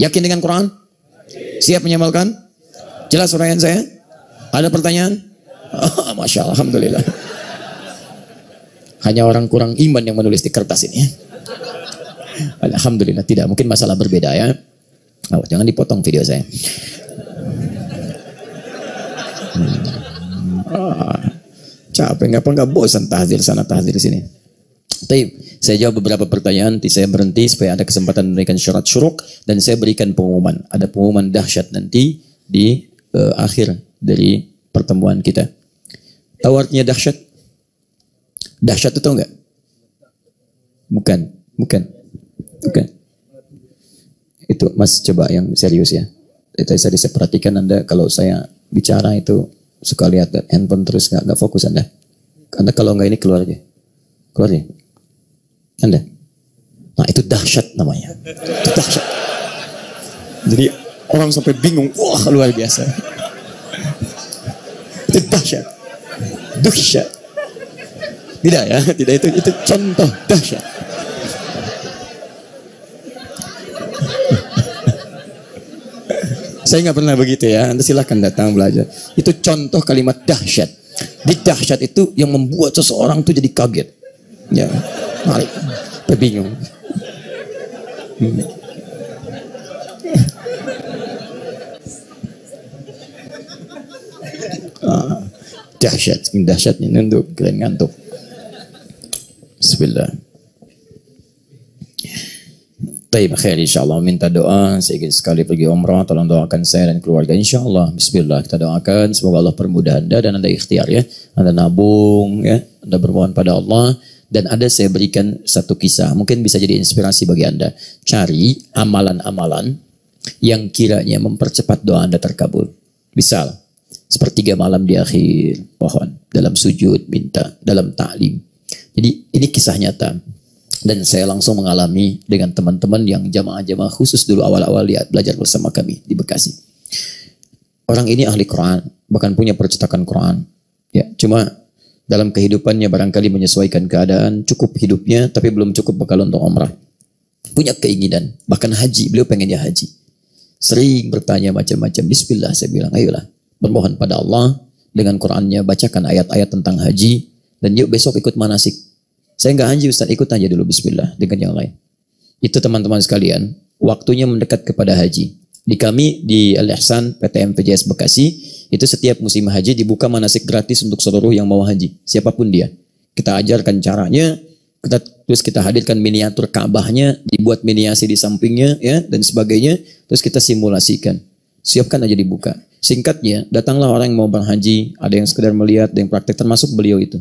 Yakin dengan Quran? Siap menyamalkan? Jelas uraian saya? Ada pertanyaan? Oh, Masya Allah, Alhamdulillah. Hanya orang kurang iman yang menulis di kertas ini. Alhamdulillah tidak. Mungkin masalah berbeda ya. Oh, jangan dipotong video saya. Hmm. Ah, capek ngapa nggak bosan tahzir sana tahzir sini. Tapi saya jawab beberapa pertanyaan, nanti saya berhenti supaya ada kesempatan memberikan syarat syuruk dan saya berikan pengumuman. Ada pengumuman dahsyat nanti di uh, akhir dari pertemuan kita. Tahu artinya dahsyat? Dahsyat itu enggak? Bukan, bukan. Bukan. Itu Mas coba yang serius ya. Itu saya, saya perhatikan Anda kalau saya bicara itu suka lihat handphone terus nggak fokus Anda. Anda kalau nggak ini keluar aja. Keluar aja. Anda. Nah itu dahsyat namanya. Itu dahsyat. Jadi orang sampai bingung. Wah luar biasa. itu dahsyat. Dahsyat. Tidak ya, tidak itu itu contoh dahsyat. Saya nggak pernah begitu ya. Anda silahkan datang belajar. Itu contoh kalimat dahsyat. Di dahsyat itu yang membuat seseorang tuh jadi kaget. Ya, mari. Bingung. Ah, dahsyat, dahsyatnya nunduk, kalian ngantuk. Bismillah. Taib khair insyaAllah minta doa saya sekali pergi umrah tolong doakan saya dan keluarga insyaAllah bismillah kita doakan semoga Allah permudah anda dan anda ikhtiar ya anda nabung ya anda bermohon pada Allah dan ada saya berikan satu kisah. Mungkin bisa jadi inspirasi bagi anda. Cari amalan-amalan yang kiranya mempercepat doa anda terkabul. Misal sepertiga malam di akhir pohon dalam sujud minta dalam taklim jadi ini kisah nyata. Dan saya langsung mengalami dengan teman-teman yang jamaah-jamaah khusus dulu awal-awal lihat belajar bersama kami di Bekasi. Orang ini ahli Quran, bahkan punya percetakan Quran. Ya, cuma dalam kehidupannya barangkali menyesuaikan keadaan, cukup hidupnya, tapi belum cukup bekal untuk umrah. Punya keinginan, bahkan haji, beliau pengennya haji. Sering bertanya macam-macam, Bismillah saya bilang, ayolah, bermohon pada Allah, dengan Qurannya bacakan ayat-ayat tentang haji, dan yuk besok ikut manasik saya nggak haji Ustaz, ikut aja dulu bismillah dengan yang lain. Itu teman-teman sekalian, waktunya mendekat kepada haji. Di kami di Al Ihsan PTM PJS Bekasi, itu setiap musim haji dibuka manasik gratis untuk seluruh yang mau haji, siapa pun dia. Kita ajarkan caranya, kita terus kita hadirkan miniatur Ka'bahnya, dibuat miniasi di sampingnya ya dan sebagainya, terus kita simulasikan. Siapkan aja dibuka. Singkatnya, datanglah orang yang mau berhaji, ada yang sekedar melihat, ada yang praktek termasuk beliau itu.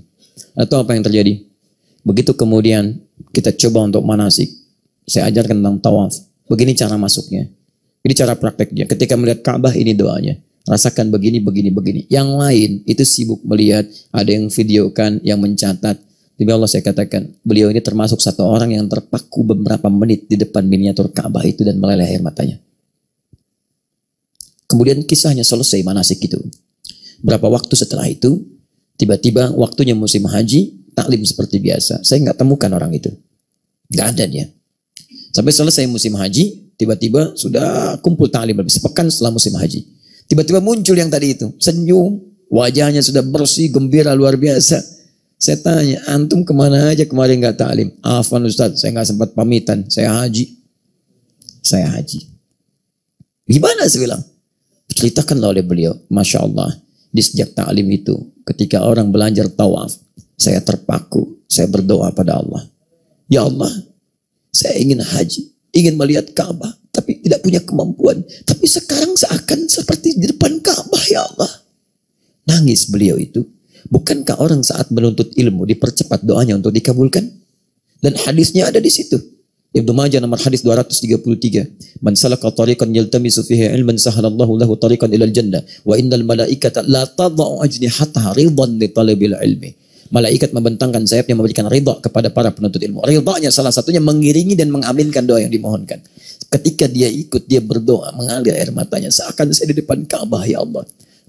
Atau apa yang terjadi? Begitu kemudian kita coba untuk manasik, saya ajarkan tentang tawaf. Begini cara masuknya. Ini cara prakteknya. Ketika melihat Ka'bah ini doanya. Rasakan begini, begini, begini. Yang lain itu sibuk melihat, ada yang videokan, yang mencatat. Demi Allah saya katakan, beliau ini termasuk satu orang yang terpaku beberapa menit di depan miniatur Ka'bah itu dan meleleh air matanya. Kemudian kisahnya selesai manasik itu. Berapa waktu setelah itu, tiba-tiba waktunya musim haji, taklim seperti biasa. Saya nggak temukan orang itu. Nggak ada dia. Sampai selesai musim haji, tiba-tiba sudah kumpul taklim sepekan setelah musim haji. Tiba-tiba muncul yang tadi itu, senyum, wajahnya sudah bersih, gembira luar biasa. Saya tanya, antum ke mana aja kemarin nggak taklim? Afan Ustaz, saya nggak sempat pamitan, saya haji. Saya haji. Gimana saya bilang? Ceritakanlah oleh beliau, Masya Allah. Di sejak taklim itu, ketika orang belajar tawaf, saya terpaku, saya berdoa pada Allah. Ya Allah, saya ingin haji, ingin melihat Ka'bah, tapi tidak punya kemampuan. Tapi sekarang seakan seperti di depan Ka'bah, ya Allah. Nangis beliau itu. Bukankah orang saat menuntut ilmu dipercepat doanya untuk dikabulkan? Dan hadisnya ada di situ. Ibnu Majah nomor hadis 233. Man salaka tariqan yaltamisu fihi ilman sahalallahu lahu tariqan ilal jannah wa innal malaikata la tadau ajnihataha ridan li ilmi. Malaikat membentangkan sayapnya memberikan ridha kepada para penuntut ilmu. Ridhanya salah satunya mengiringi dan mengaminkan doa yang dimohonkan. Ketika dia ikut, dia berdoa, mengalir air matanya. Seakan saya di depan Ka'bah, ya Allah.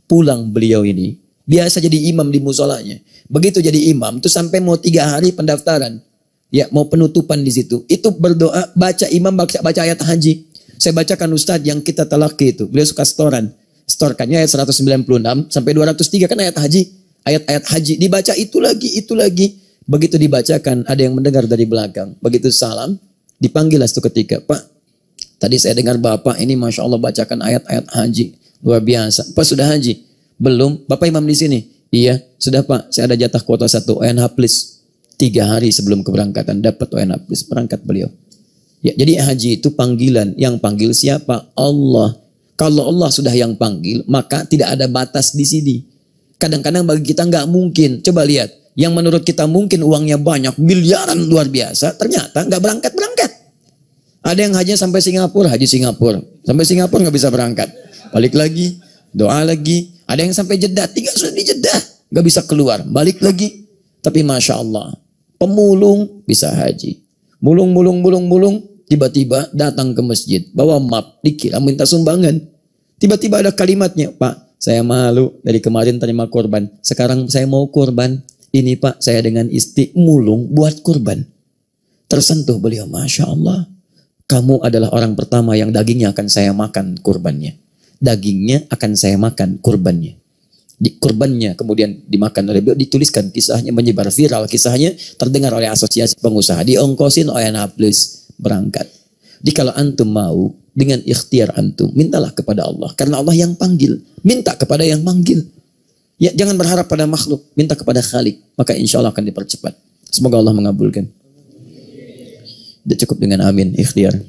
Pulang beliau ini, biasa jadi imam di musolanya. Begitu jadi imam, itu sampai mau tiga hari pendaftaran. Ya, mau penutupan di situ. Itu berdoa, baca imam, baca, baca ayat haji. Saya bacakan Ustadz yang kita telaki itu. Beliau suka setoran. Setorkannya ayat 196 sampai 203 kan ayat haji. Ayat-ayat haji. Dibaca itu lagi, itu lagi. Begitu dibacakan, ada yang mendengar dari belakang. Begitu salam, dipanggil itu ketika, Pak, tadi saya dengar Bapak ini Masya Allah bacakan ayat-ayat haji. Luar biasa. Pak sudah haji? Belum. Bapak imam di sini? Iya. Sudah Pak, saya ada jatah kuota satu. ONH please. Tiga hari sebelum keberangkatan dapat ONH please. Berangkat beliau. Ya, jadi haji itu panggilan. Yang panggil siapa? Allah. Kalau Allah sudah yang panggil, maka tidak ada batas di sini. Kadang-kadang bagi kita nggak mungkin. Coba lihat, yang menurut kita mungkin uangnya banyak, miliaran luar biasa, ternyata nggak berangkat berangkat. Ada yang haji sampai Singapura, haji Singapura, sampai Singapura nggak bisa berangkat, balik lagi, doa lagi. Ada yang sampai Jeddah, tiga sudah di Jeddah, nggak bisa keluar, balik lagi. Tapi masya Allah, pemulung bisa haji, mulung mulung mulung mulung, tiba-tiba datang ke masjid, bawa map, dikira minta sumbangan. Tiba-tiba ada kalimatnya, Pak, saya malu dari kemarin terima korban. Sekarang saya mau korban. Ini pak, saya dengan istri mulung buat kurban. Tersentuh beliau, Masya Allah. Kamu adalah orang pertama yang dagingnya akan saya makan kurbannya. Dagingnya akan saya makan kurbannya. Di kurbannya kemudian dimakan oleh beliau, dituliskan kisahnya, menyebar viral kisahnya, terdengar oleh asosiasi pengusaha, diongkosin oleh Naplis berangkat. Jadi kalau antum mau dengan ikhtiar antum, mintalah kepada Allah. Karena Allah yang panggil. Minta kepada yang manggil. Ya, jangan berharap pada makhluk, minta kepada Khalik, maka insya Allah akan dipercepat. Semoga Allah mengabulkan. Sudah cukup dengan amin, ikhtiar.